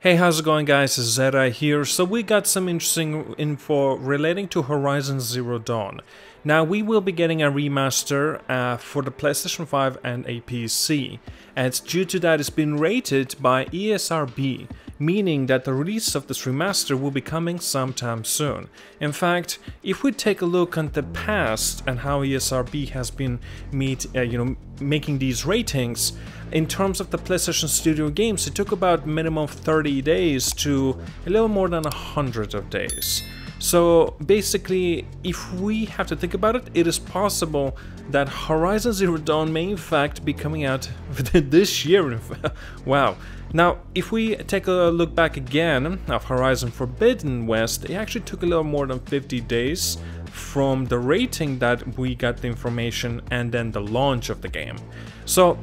Hey, how's it going guys? Zeta here. So we got some interesting info relating to Horizon Zero Dawn. Now we will be getting a remaster uh, for the PlayStation 5 and a PC. And due to that it's been rated by ESRB, meaning that the release of this remaster will be coming sometime soon. In fact, if we take a look at the past and how ESRB has been meet, uh, you know, making these ratings, in terms of the PlayStation Studio games, it took about minimum 30 days to a little more than 100 of days. So basically, if we have to think about it, it is possible that Horizon Zero Dawn may in fact be coming out this year. wow. Now, if we take a look back again of Horizon Forbidden West, it actually took a little more than 50 days from the rating that we got the information and then the launch of the game. So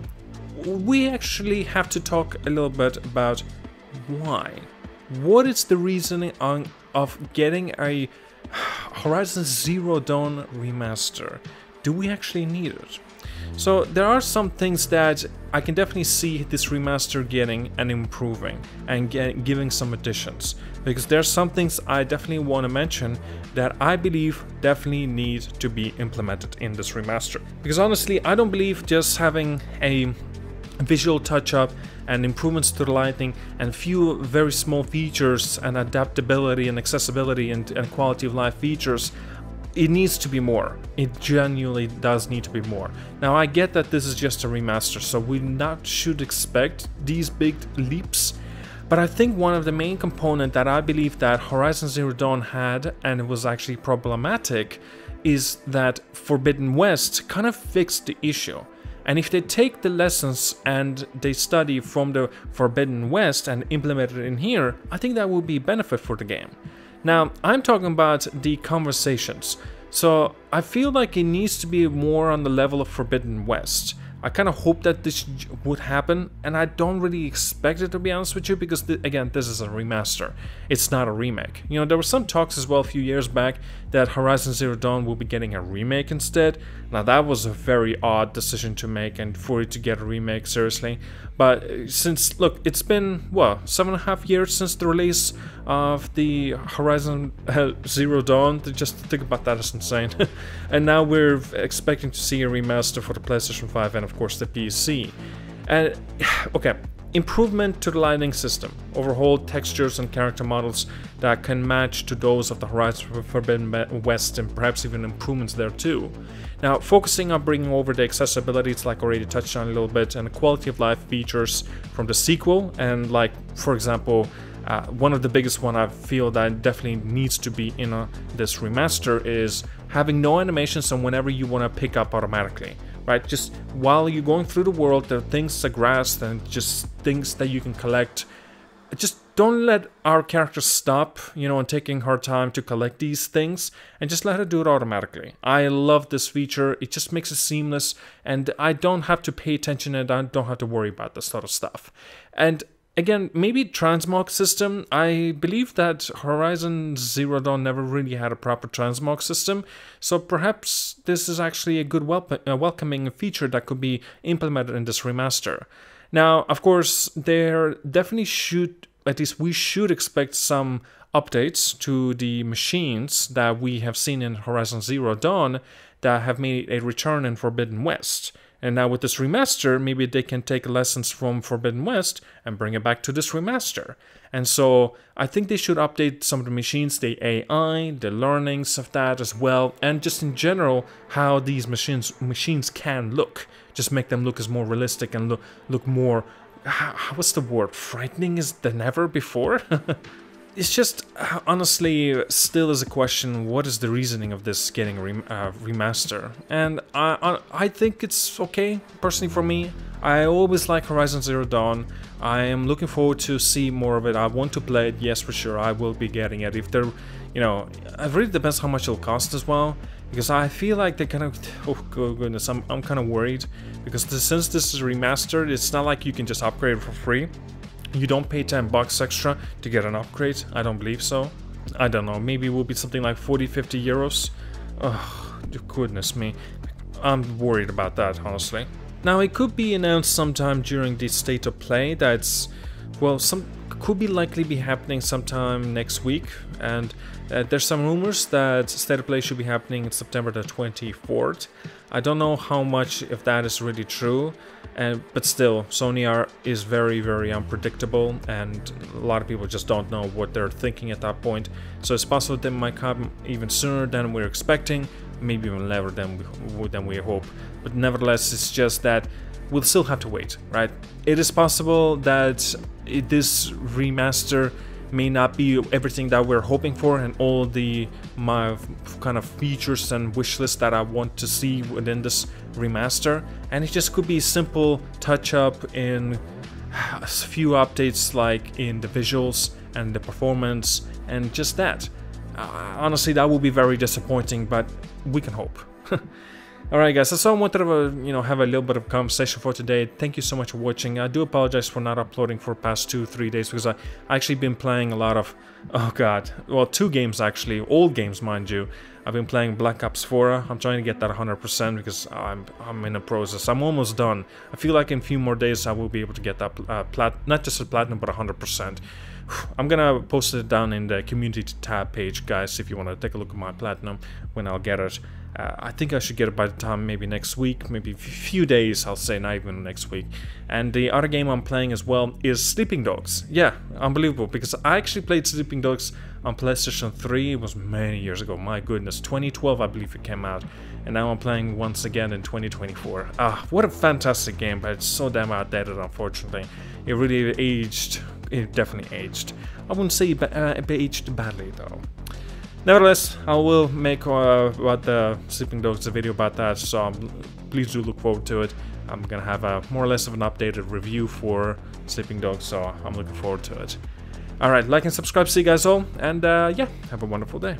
we actually have to talk a little bit about why. What is the reasoning on, of getting a Horizon Zero Dawn remaster? Do we actually need it? So there are some things that I can definitely see this remaster getting and improving and get, giving some additions because there's some things I definitely want to mention that I believe definitely need to be implemented in this remaster. Because honestly, I don't believe just having a visual touch-up and improvements to the lighting and few very small features and adaptability and accessibility and, and, quality of life features it needs to be more it genuinely does need to be more now i get that this is just a remaster so we not should expect these big leaps but I think one of the main component that I believe that Horizon Zero Dawn had and it was actually problematic is that Forbidden West kind of fixed the issue. And if they take the lessons and they study from the Forbidden West and implement it in here, I think that would be a benefit for the game. Now, I'm talking about the conversations. So I feel like it needs to be more on the level of Forbidden West. I kind of hope that this would happen, and I don't really expect it to be honest with you, because th again, this is a remaster. It's not a remake. You know, there were some talks as well a few years back that Horizon Zero Dawn will be getting a remake instead. Now that was a very odd decision to make, and for it to get a remake, seriously. But uh, since, look, it's been, well seven and a half years since the release of the Horizon uh, Zero Dawn? Just think about that; is insane. and now we're expecting to see a remaster for the PlayStation 5 and, of course, the PC. And, okay, improvement to the lighting system, overhauled textures and character models that can match to those of the Horizon Forbidden West and perhaps even improvements there too. Now, focusing on bringing over the accessibility, it's like already touched on a little bit, and quality of life features from the sequel, and like, for example, uh, one of the biggest one I feel that definitely needs to be in a, this remaster is having no animations on whenever you want to pick up automatically, right? Just while you're going through the world, there are things like grass and just things that you can collect. Just don't let our character stop, you know, and taking her time to collect these things and just let her do it automatically. I love this feature. It just makes it seamless and I don't have to pay attention and I don't have to worry about this sort of stuff. And again, maybe transmog system. I believe that Horizon Zero Dawn never really had a proper transmog system, so perhaps this is actually a good wel uh, welcoming feature that could be implemented in this remaster. Now, of course, there definitely should at least we should expect some updates to the machines that we have seen in Horizon Zero Dawn that have made a return in Forbidden West. And now with this remaster, maybe they can take lessons from Forbidden West and bring it back to this remaster. And so I think they should update some of the machines, the AI, the learnings of that as well, and just in general how these machines machines can look. Just make them look as more realistic and look look more How, what's the word? Frightening is than ever before? it's just, uh, honestly, still is a question, what is the reasoning of this getting rem uh, remaster? And I, I, I think it's okay, personally for me. I always like Horizon Zero Dawn. I am looking forward to see more of it. I want to play it, yes, for sure. I will be getting it. If there, you know, it really depends how much it'll cost as well. Because I feel like they're kind of, oh goodness, I'm, I'm kind of worried. Because since this is remastered, it's not like you can just upgrade it for free. You don't pay 10 bucks extra to get an upgrade. I don't believe so. I don't know, maybe it will be something like 40, 50 euros. Oh, goodness me. I'm worried about that, honestly. Now, it could be announced sometime during the state of play that's well, some could be likely be happening sometime next week, and uh, there's some rumors that State of Play should be happening in September the 24th. I don't know how much if that is really true, and but still, Sony are, is very very unpredictable, and a lot of people just don't know what they're thinking at that point. So it's possible they might come even sooner than we're expecting, maybe even later than we, than we hope. But nevertheless, it's just that we'll still have to wait, right? It is possible that it, this remaster may not be everything that we're hoping for and all the my kind of features and wish list that I want to see within this remaster and it just could be simple touch up in a few updates like in the visuals and the performance and just that uh, honestly that will be very disappointing but we can hope Alright guys, so I wanted to you know have a little bit of conversation for today. Thank you so much for watching. I do apologize for not uploading for past two, three days because I actually been playing a lot of oh god, well two games actually, old games mind you. I've been playing Black Ops 4. I'm trying to get that 100% because I'm I'm in a process. I'm almost done. I feel like in a few more days I will be able to get that uh, plat not just a platinum but 100%. I'm gonna post it down in the community tab page, guys, if you want to take a look at my platinum when I'll get it. Uh, I think I should get it by the time maybe next week, maybe a few days, I'll say, not even next week. And the other game I'm playing as well is Sleeping Dogs. Yeah, unbelievable, because I actually played Sleeping Dogs on PlayStation 3, it was many years ago, my goodness, 2012 I believe it came out. And now I'm playing once again in 2024. Ah, what a fantastic game, but it's so damn outdated, unfortunately. It really aged, it definitely aged. I wouldn't say it uh, aged badly, though. Nevertheless, I will make uh, about the Sleeping Dogs a video about that, so um, please do look forward to it. I'm gonna have a more or less of an updated review for Sleeping Dogs, so I'm looking forward to it. Alright, like and subscribe, see you guys all, and uh, yeah, have a wonderful day.